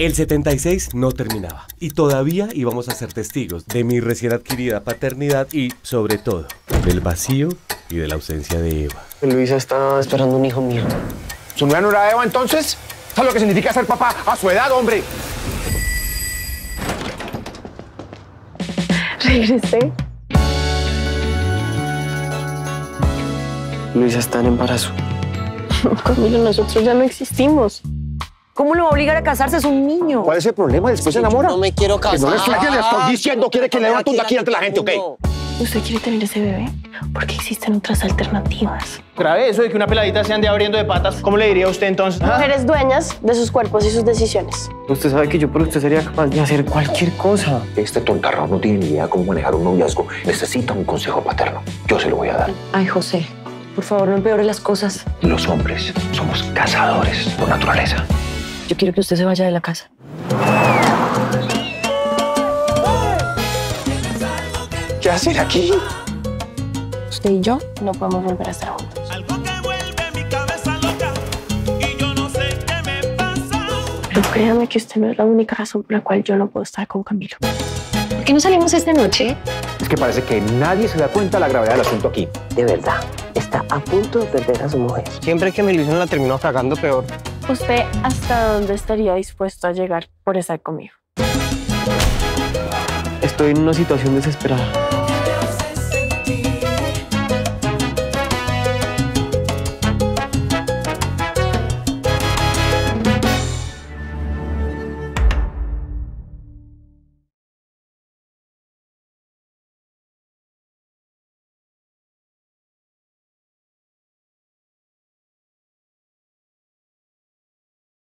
El 76 no terminaba y todavía íbamos a ser testigos de mi recién adquirida paternidad y, sobre todo, del vacío y de la ausencia de Eva. Luisa está esperando un hijo mío. ¿Su nueva no era Eva entonces? ¿Sabes lo que significa ser papá a su edad, hombre? Regresé. Luisa está en embarazo. Camilo, nosotros ya no existimos. ¿Cómo lo va a obligar a casarse? Es un niño. ¿Cuál es el problema? Después se enamora. No me quiero Que casar. no le que le estoy diciendo. Quiere que le levanten de aquí ante la gente, ¿ok? ¿Usted quiere tener ese bebé? Porque existen otras alternativas. Grave eso de que una peladita se ande abriendo de patas. ¿Cómo le diría usted entonces? ¿Ah? Mujeres dueñas de sus cuerpos y sus decisiones. Usted sabe que yo por usted sería capaz de hacer cualquier cosa. Este tontarrón no tiene ni idea cómo manejar un noviazgo. Necesita un consejo paterno. Yo se lo voy a dar. Ay, José, por favor, no empeore las cosas. Los hombres somos cazadores por naturaleza. Yo quiero que usted se vaya de la casa. ¿Qué hacen aquí? Usted y yo no podemos volver a estar juntos. Algo que vuelve mi cabeza loca y yo no sé qué me pasa. Pero créame que usted no es la única razón por la cual yo no puedo estar con Camilo. ¿Por qué no salimos esta noche? Es que parece que nadie se da cuenta de la gravedad del asunto aquí. De verdad, está a punto de perder a su mujer. Siempre que mi ilusión la terminó cagando peor. ¿Usted hasta dónde estaría dispuesto a llegar por estar conmigo? Estoy en una situación desesperada.